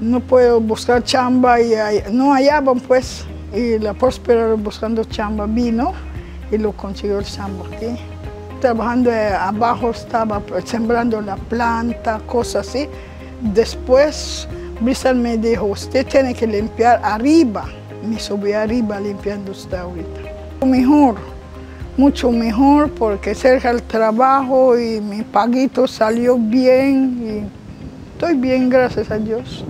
no puedo buscar chamba y no hallaban pues. Y la próspera buscando chamba vino y lo consiguió el chamba. Trabajando abajo estaba sembrando la planta, cosas así. Después me dijo, usted tiene que limpiar arriba. Me subí arriba limpiando usted ahorita. Mejor, mucho mejor porque cerca el trabajo y mi paguito salió bien estoy bien, gracias a Dios.